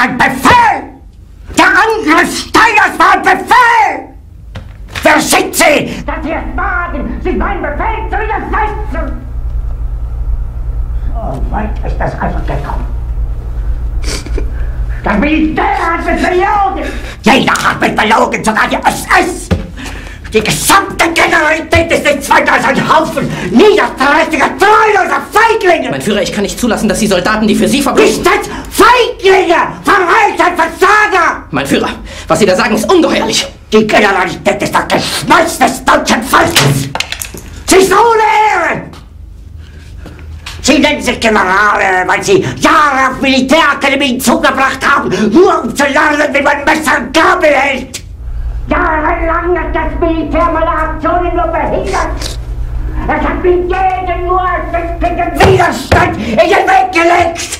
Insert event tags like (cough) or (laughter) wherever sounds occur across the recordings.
Ein Befehl! Der Angriff Steiners war ein Befehl! Wer sind Sie, dass Sie es wagen, sich meinen Befehl zu widersetzen? So weit ist es also gekommen. (laughs) Das Militär hat mich belogen! Jeder hat mich belogen, sogar die SS! Die gesamte Generalität ist nichts weiter als ein Haufen niederträchtiger, treuloser Feiglinge! Mein Führer, ich kann nicht zulassen, dass die Soldaten, die für Sie verbringen... Nicht als Feiglinge! Verreiter, Versager! Mein Führer, was Sie da sagen, ist ungeheuerlich. Die Generalität ist das Geschmeiß des deutschen Volkes! Sie ist ohne Ehre! Sie nennen sich Generale, weil Sie Jahre auf Militärakademien zugebracht haben, nur um zu lernen, wie man Messer und Gabel hält! Jahrelang hat das Militär meine Aktionen nur behindert! Es hat mir jeden nur ersichtlichen Widerstand in den Weg gelegt!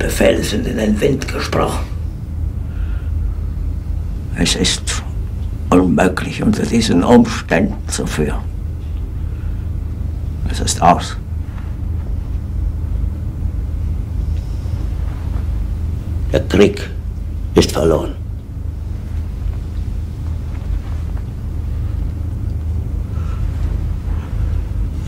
Sind in den Wind gesprochen. Es ist unmöglich, unter diesen Umständen zu führen. Es ist aus. Der Krieg ist verloren.